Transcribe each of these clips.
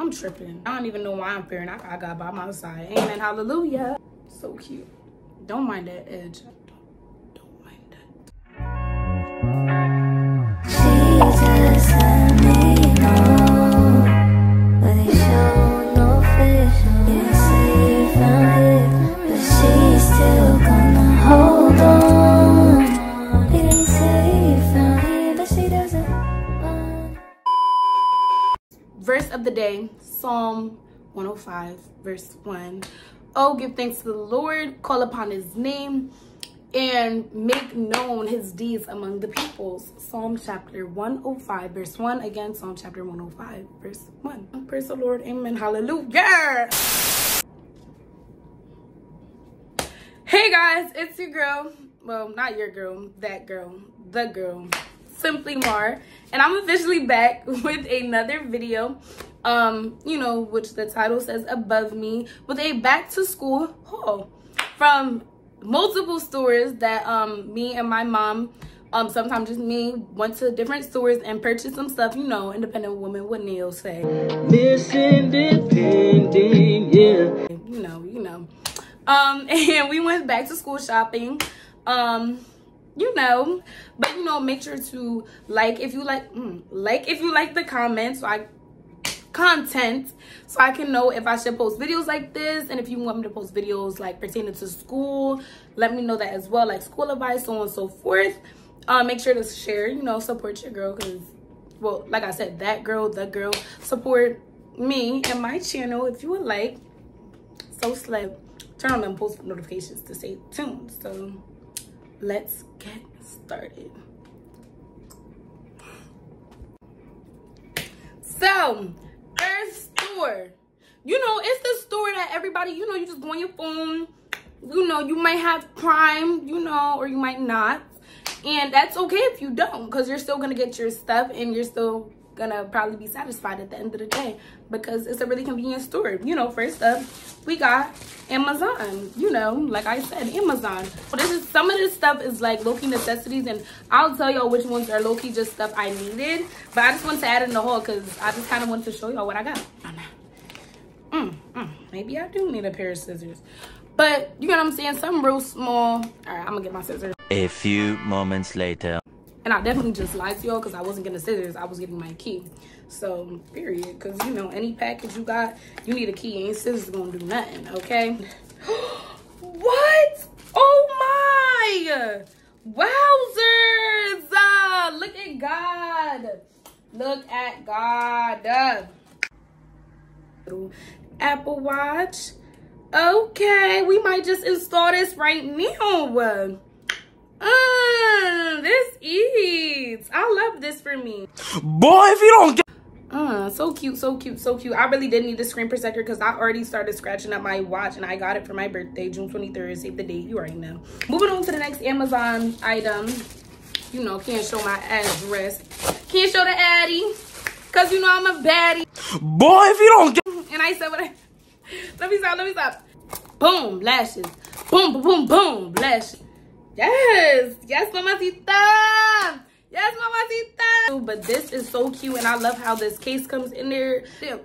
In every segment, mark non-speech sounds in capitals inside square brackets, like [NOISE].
I'm tripping. I don't even know why I'm fearing. I got by my side. Amen. Hallelujah. So cute. Don't mind that edge. Don't, don't mind that. Verse of the day psalm 105 verse 1 oh give thanks to the lord call upon his name and make known his deeds among the peoples. Psalm chapter 105 verse 1 again psalm chapter 105 verse 1 praise the lord. Amen. Hallelujah. Hey guys. It's your girl. Well not your girl. That girl. The girl simply mar and i'm officially back [LAUGHS] with another video um you know which the title says above me with a back to school haul from multiple stores that um me and my mom um sometimes just me went to different stores and purchased some stuff you know independent woman what nails say Miss Independent, yeah. you know, you know. Um, [LAUGHS] and we went back to school shopping. Um, you know, but you know, make sure to like if you like, mm, like if you like the comments, so content, so I can know if I should post videos like this, and if you want me to post videos like pertaining to school, let me know that as well, like school advice, so on and so forth. Um, make sure to share, you know, support your girl, cause well, like I said, that girl, the girl, support me and my channel if you would like so slip turn on them post notifications to stay tuned so let's get started. So first store. You know it's the store that everybody you know you just go on your phone. You know you might have prime you know or you might not. And that's okay if you don't because you're still gonna get your stuff and you're still gonna probably be satisfied at the end of the day because it's a really convenient store. You know first up we got amazon you know like i said amazon. But this is some of this stuff is like low-key necessities and i'll tell y'all which ones are low-key just stuff i needed but i just want to add in the haul because i just kind of want to show y'all what i got. Mm, mm, maybe i do need a pair of scissors. But you know what i'm saying? Some real small. All right i'm gonna get my scissors. A few moments later. And I definitely just lied to y'all because I wasn't getting scissors. I was getting my key. So, period. Because, you know, any package you got, you need a key. Ain't scissors gonna do nothing, okay? [GASPS] what? Oh, my! Wowzers! Uh, look at God. Look at God. Little Apple Watch. Okay, we might just install this right now. Uh, this eats. I love this for me. Boy, if you don't get Uh, so cute, so cute, so cute. I really did need the screen protector because I already started scratching up my watch and I got it for my birthday, June 23rd. Save the date, you already know. Moving on to the next Amazon item. You know, can't show my address. Can't show the Addy. Cause you know I'm a baddie. boy, if you don't get [LAUGHS] And I said what I [LAUGHS] let me stop, let me stop. Boom, lashes. Boom, boom, boom, boom, lashes. Yes, yes, mamacita. Yes, mamacita. But this is so cute, and I love how this case comes in there. Damn.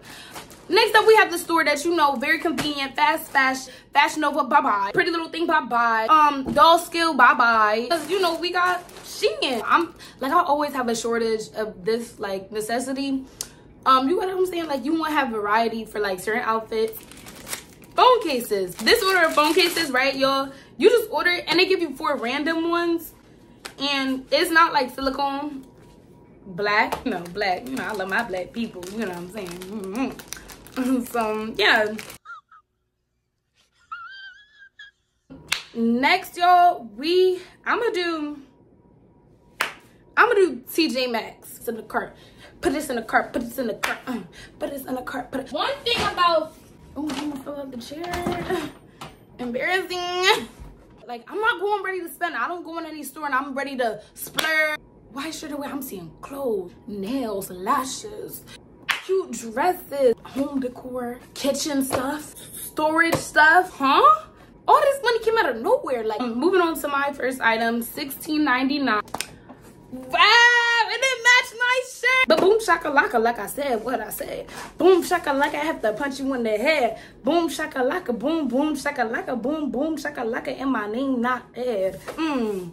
Next up, we have the store that you know, very convenient, fast fashion, Fashion Nova, bye bye. Pretty Little Thing, bye bye. Um, Dolls Kill, bye bye. Cause you know we got Shein. I'm like I always have a shortage of this like necessity. Um, you know what I'm saying? Like you want to have variety for like certain outfits. Phone cases. This order of phone cases, right, y'all? You just order it and they give you four random ones, and it's not like silicone black. [LAUGHS] No, black. You know, I love my black people. You know what I'm saying? Mhm. [LAUGHS] so yeah. Next, y'all, we I'm gonna do I'm gonna do TJ Maxx. It's in the cart. Put this in the cart. Put this in the cart. uh, Put this in the cart. Put it. One thing about oh, I'm gonna fill up the chair. [SIGHS] Embarrassing. [LAUGHS] Like I'm not going ready to spend. I don't go in any store and I'm ready to splurge. Why should I wear? I'm seeing clothes, nails, lashes, cute dresses, home decor, kitchen stuff, storage stuff, huh? All this money came out of nowhere. Like, moving on to my first item, $16.99. Wow, and it matched my shirt. But boom shakalaka, like I said, what I said. Boom shakalaka, I have to punch you in the head. Boom shakalaka, boom boom shakalaka, boom boom shakalaka, and my name not Ed. Mmm.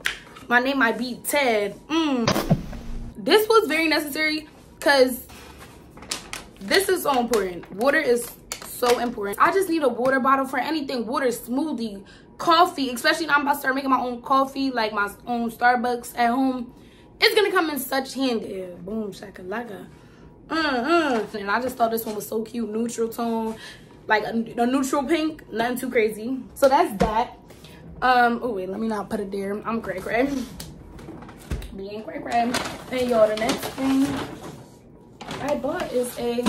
My name might be Ted. Mmm. This was very necessary because this is so important. Water is so important. I just need a water bottle for anything. Water, smoothie, coffee, especially now I'm about to start making my own coffee, like my own Starbucks at home. It's gonna come in such handy. Boom, shakalaka. Uh. And I just thought this one was so cute. Neutral tone, like a, a neutral pink, nothing too crazy. So that's that. Um, oh wait, let me not put it there. I'm cray cray. Being cray cray. And y'all, the next thing I bought is a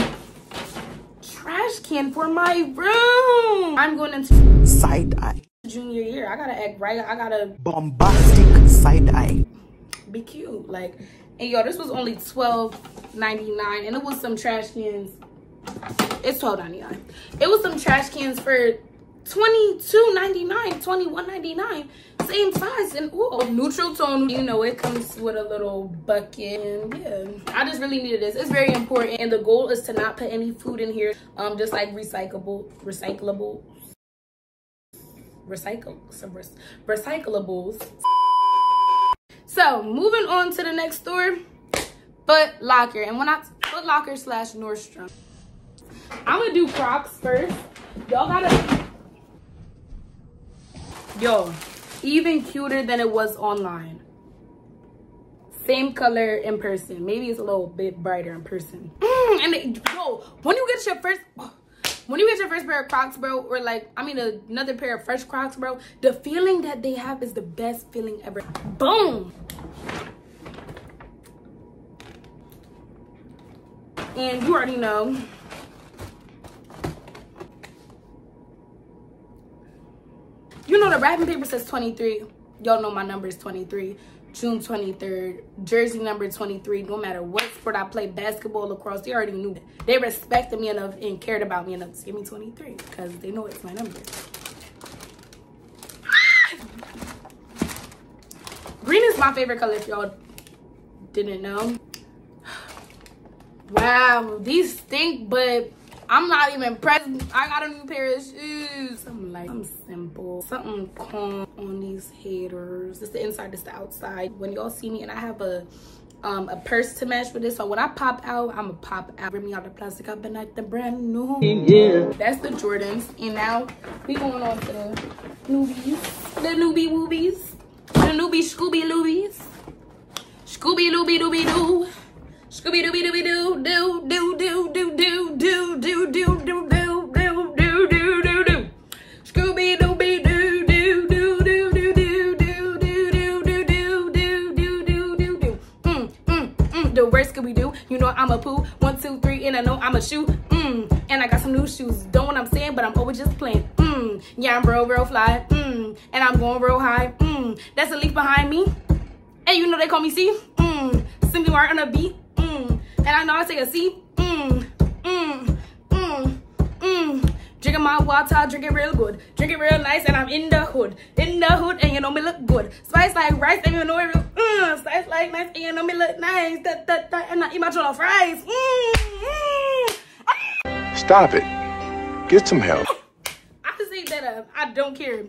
trash can for my room. I'm going into Side eye. junior year. I gotta act right. I gotta Bombastic side eye. Be cute. Like, and yo, this was only twelve ninety nine, and it was some trash cans. It's twelve ninety nine. It was some trash cans for twenty two ninety nine, twenty one ninety nine, same size, and ooh, neutral tone. You know, it comes with a little bucket, and yeah, I just really needed this. It's very important, and the goal is to not put any food in here. Um, just like recyclable, recyclable. Recycle some rec- recyclables so moving on to the next store, Foot Locker. And when I Foot Locker slash Nordstrom. I'm gonna do Crocs first. Y'all gotta Yo, even cuter than it was online. Same color in person. Maybe it's a little bit brighter in person. Mm, and yo, when you get your first when you get your first pair of Crocs, bro, or like, I mean, another pair of fresh Crocs, bro, the feeling that they have is the best feeling ever. Boom. And you already know. You know the wrapping paper says 23. Y'all know my number is 23. June 23rd, jersey number 23. No matter what sport I play, basketball, lacrosse, they already knew. That. They respected me enough and cared about me enough to give me 23 because they know it's my number. Green is my favorite color if y'all didn't know. [SIGHS] Wow, these stink, but I'm not even present. I got a new pair of shoes. Something like something simple, something calm on these haters. This the inside, this the outside. When y'all see me and I have a um a purse to match with this, so when I pop out, I'ma pop out. Bring me out the plastic up and like the brand new. Yeah. That's the Jordans, and now we going on to the newbies, the newbie woobies, the newbie Scooby Loobies, Scooby Looby Dooby Doo. Scooby Dooby Dooby Doo Doo Doo Doo Doo Doo Doo Doo Mm mm mm the worst Scooby Doo you know I'm a poo one two three and I know I'm a shoe mm and I got some new shoes don't know what I'm saying but I'm always just playing mm yeah I'm real real fly mm and I'm going real high mm that's a leaf behind me and you know they call me C mm simply right on a beat mm and I know I take a C mm mm mm mm Drinking my water, drink it real good. Drink it real nice, and I'm in the hood. In the hood, and you know me look good. Spice like rice, and you know it real. Mm, spice like nice, and you know me look nice. Da, da, da, and I eat my jollof fries. Mm, mm. Stop it. Get some help. Up. I don't care.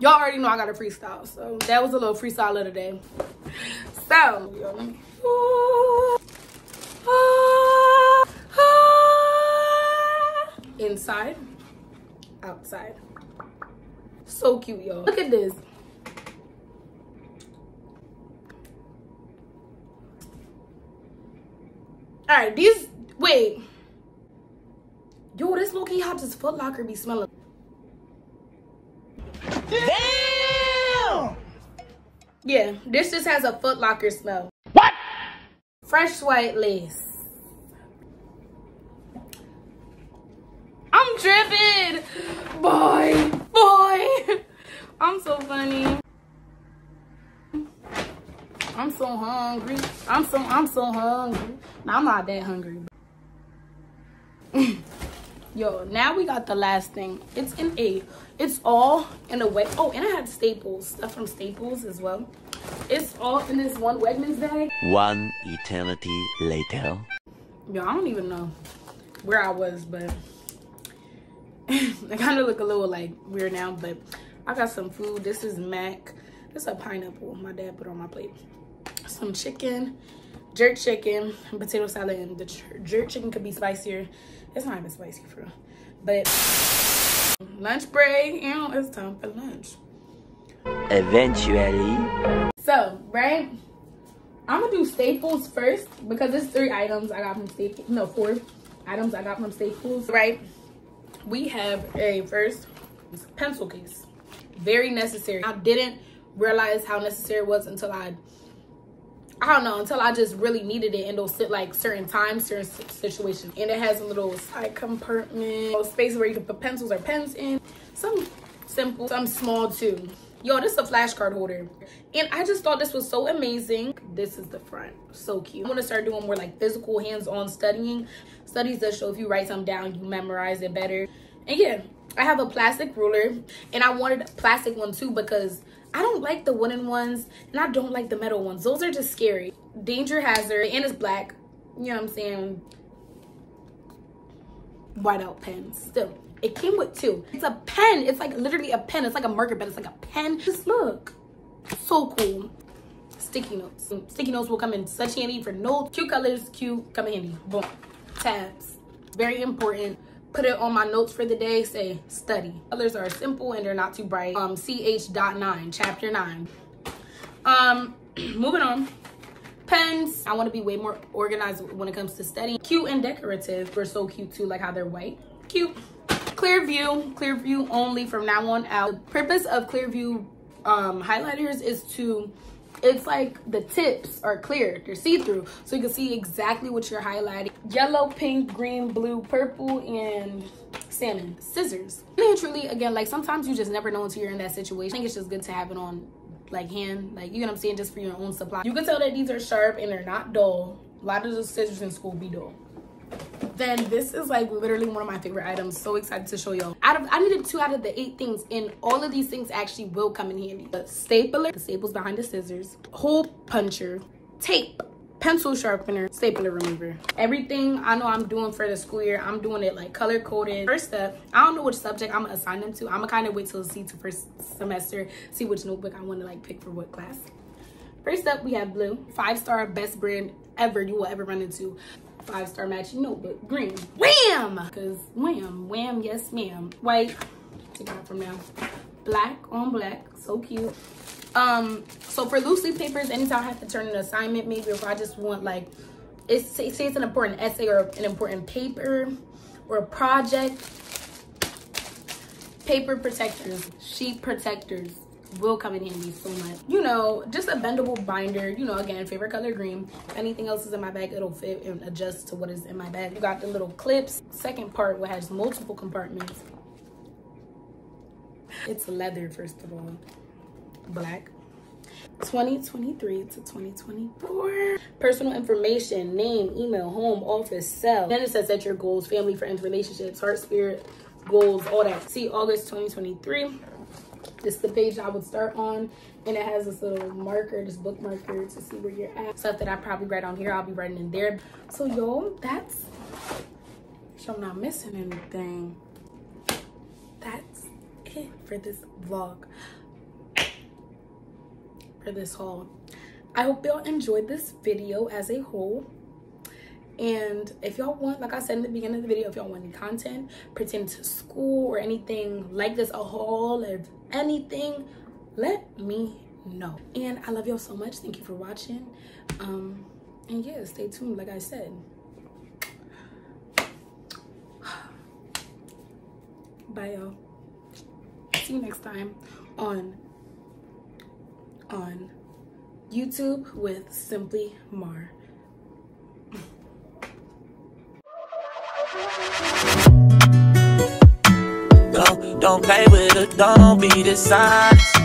Y'all already know I got a freestyle, so that was a little freestyle of the day. So, inside, outside. So cute, y'all. Look at this. All right, these, wait. Yo, this low-key how does Foot Locker be smelling? Damn! Yeah, this just has a Foot Locker smell. What? Fresh white lace. I'm dripping! Boy, boy. I'm so funny. I'm so hungry. I'm so I'm so hungry. Now I'm not that hungry. Yo, now we got the last thing. It's in a, it's all in a way. Oh, and I had Staples, stuff from Staples as well. It's all in this one Wegmans bag. One eternity later. Yo, I don't even know where I was, but I kind of look a little like weird now. But I got some food. This is mac. This is a pineapple my dad put on my plate. Some chicken, jerk chicken, potato salad, and the jerk chicken could be spicier. It's not even spicy for real. But lunch break, you know, it's time for lunch. Eventually. So, right? I'm gonna do Staples first because it's three items I got from Staples. No, four items I got from Staples, right? We have a first pencil case. Very necessary. I didn't realize how necessary it was until I I don't know, until I just really needed it in those sit like certain times, certain situations. And it has a little side compartment, a space where you can put pencils or pens in. Some simple, some small too. Yo, this is a flashcard holder. And I just thought this was so amazing. This is the front, so cute. I wanna start doing more like physical hands-on studying. Studies that show if you write something down, you memorize it better. And yeah, I have a plastic ruler and I wanted a plastic one too because I don't like the wooden ones and I don't like the metal ones. Those are just scary. Danger hazard and it's black. You know what I'm saying? Whiteout pens. Still, it came with two. It's a pen. It's like literally a pen. It's like a marker, but it's like a pen. Just look. So cool. Sticky notes. Sticky notes will come in such handy for notes. Cute colors, cute, come in handy. Boom. Tabs. Very important put it on my notes for the day say study. Colors are simple and they're not too bright. Um ch dot nine chapter nine. Um [CLEARS THROAT] moving on. Pens. I want to be way more organized when it comes to studying. Cute and decorative. They're so cute too like how they're white. Cute. Clear view clear view only from now on out. The purpose of clear view um highlighters is to it's like the tips are clear they're see-through. So you can see exactly what you're highlighting. Yellow pink green blue purple and salmon. Scissors. And truly again like sometimes you just never know until you're in that situation. I think it's just good to have it on like hand like you know what i'm saying? Just for your own supply. You can tell that these are sharp and they're not dull. A lot of the scissors in school be dull then this is like literally one of my favorite items. So excited to show y'all. Out of i needed two out of the eight things and all of these things actually will come in handy. The stapler the staples behind the scissors hole puncher tape pencil sharpener stapler remover. Everything i know i'm doing for the school year i'm doing it like color coded first up i don't know which subject i'm gonna assign them to. I'm gonna kind of wait till see to first semester see which notebook i want to like pick for what class. First up we have blue. Five star best brand ever you will ever run into five star matching notebook green wham! Because wham wham yes ma'am. White take out from now. Black on black so cute. Um so for loose leaf papers anytime i have to turn an assignment maybe if i just want like it's say, say it's an important essay or an important paper or a project. Paper protectors sheet protectors will come in handy so much. You know just a bendable binder you know again favorite color green. If anything else is in my bag it'll fit and adjust to what is in my bag. You got the little clips. Second part what has multiple compartments. It's leather first of all. Black. 2023 to 2024 personal information name email home office cell. Then it says set your goals family friends relationships heart spirit goals all that. See august 2023 this is the page I would start on. And it has this little marker, this book marker to see where you're at. Stuff that I probably write on here, I'll be writing in there. So yo, that's, so I'm not missing anything. That's it for this vlog. For this haul. I hope y'all enjoyed this video as a whole and if y'all want like i said in the beginning of the video if y'all want any content pertaining to school or anything like this a haul of anything let me know. And i love y'all so much. Thank you for watching. Um and yeah stay tuned like i said. [SIGHS] Bye y'all. See you next time on on youtube with simply mar don't play with her, don't be dishonest.